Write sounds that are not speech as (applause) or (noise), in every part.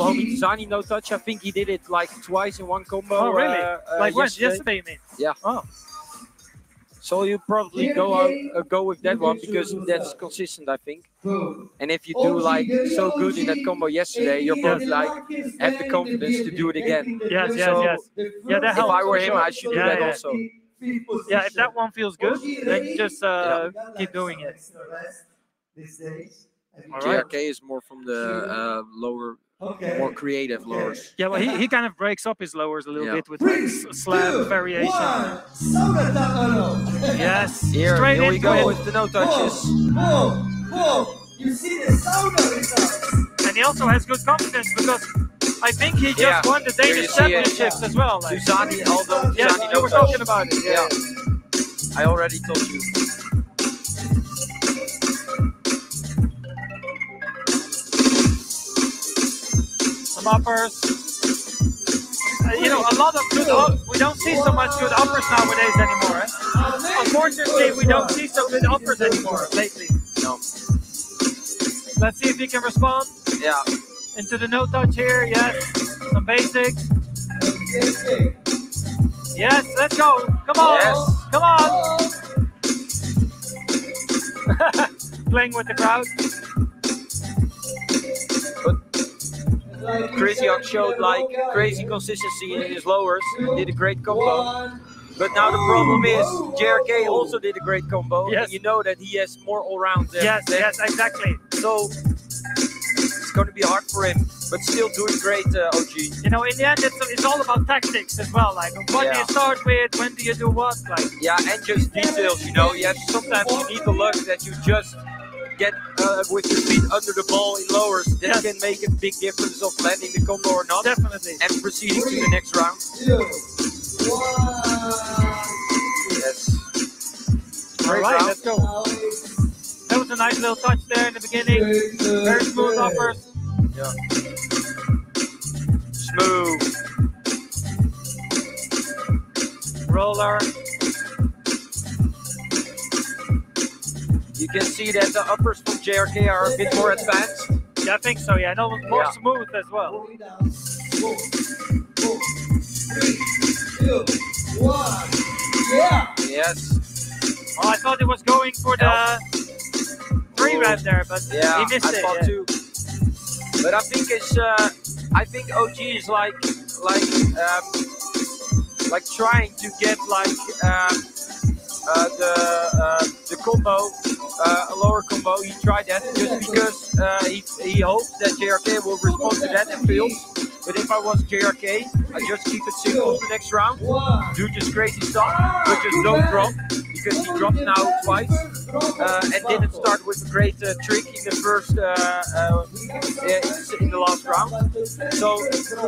old homie Zani no touch. I think he did it like twice in one combo. Oh, really? uh, uh, like when? yesterday. Yesterday, you mean? Yeah. Oh. So you probably go out, uh, go with that one because that's consistent, I think. And if you do like so good in that combo yesterday, you're probably like have the confidence to do it again. Yes, yes, So, yes. Yeah, that helps. If I were him. I should do Yeah, that yeah. also. Yeah, if that one feels good, then just uh, keep doing it. All right. JRK is more from the uh, lower, more creative lowers. Yeah, well, he, he kind of breaks up his lowers a little Yeah. bit with like s- slab variation. (laughs) Yes, Here, straight here we go it. with the no touches. Whoa, whoa, you see the sauna results. And he also has good confidence because I think he just Yeah, won the here Danish you see it. championships as well. Like, Touzani, although yes, Touzani you no were touch. talking about it. Yeah. Yeah, I already told you. Uppers. Uh, you know, a lot of good. Up- we don't see so much good uppers nowadays anymore. Eh? Unfortunately, we don't see so good uppers anymore lately. No. Let's see if he can respond Yeah. into the no touch here. Yes, some basics. Yes, let's go. Come on. Yes. Come on. (laughs) Playing with the crowd. Crazy Hawk showed like crazy consistency in his lowers. Did a great combo. But now the problem is JRK also did a great combo. Yes. You know that he has more all round. than- Yes, than- yes, exactly. So it's going to be hard for him. But still doing great, uh, OG. You know, in the end, it's, it's all about tactics as well. Like, what do you start with? When do you do what? Like, Yeah, and just details, you know. You have sometimes you need the luck that you just get uh, with your feet under the ball in lowers. That Yes. can make a big difference of landing the combo or not. definitely. And proceeding to the next round. Yes. All Great right, round. let's go. That was a nice little touch there in the beginning. Very smooth uppers. Yeah. Smooth. Roller. You can see that the uppers from JRK are a bit more advanced. Yeah, I think so. Yeah, and almost more Yeah. smooth as well. Yeah. Yes. Oh, I thought it was going for the three red there, but Yeah, he missed I it. thought yeah. too. But I think it's uh, I think OG is like like um, like trying to get like um, uh, the uh, the combo uh, a lower combo. He tried that just because uh, he he hopes that JRK will respond to that and fails. But if I was JRK, I just keep it simple for next round. Do just crazy stuff, but just don't drop because he dropped now twice uh, and didn't start with a great uh, trick in the first uh, uh, in the last round. So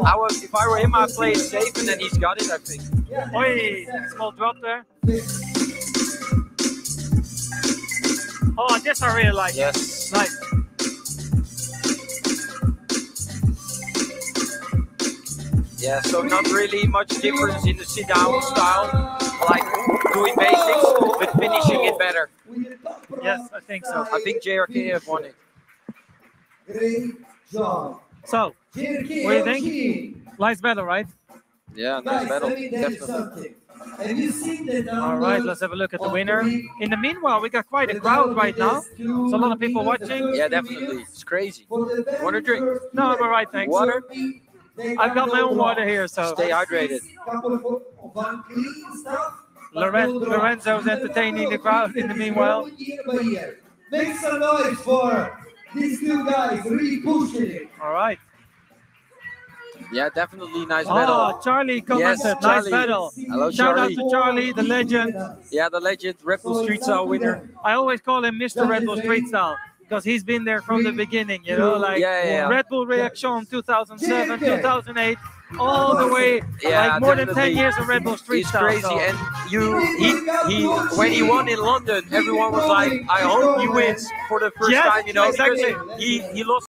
I was, if I were him, I'd play it safe, and then he's got it. I think. Oi, small drop there. Oh, this I really like. Yes. Nice. Yeah. So not really much difference in the sit down style, like doing basics, but finishing it better. Yes, I think so. I think JRK have won it. Great job. So, What do you think? nice better, right? Yeah, nice Guys, battle. let me tell Definitely. Have you seen the All right, let's have a look at the winner. In the meanwhile, we got quite a crowd right now. So a lot of people watching. Yeah, definitely. It's crazy. Want a drink? No, I'm all right, thanks. Water? I've got my own water here, so Stay hydrated. Couple of, of unclean stuff. Loren- Lorenzo's entertaining the crowd in the meanwhile. Year by year. Make some noise for these two guys really pushing it. All right. Yeah, definitely nice ah, Oh, battle. Charlie commented, Yes, nice Charlie. battle. Hello, Shout out to Charlie, the legend. Yeah, the legend, Red Bull Street Style winner. I always call him Mr. Red Bull Street Style because he's been there from the beginning, you know, like Yeah, yeah, yeah. Red Bull Reaction 2007, 2008, all the way, Yeah, like more than 10 years of Red Bull Street He's Style. crazy, so- and you, he, he, when he won in London, everyone was like, "I hope he wins for the first Yes, time," you know, because exactly. he he lost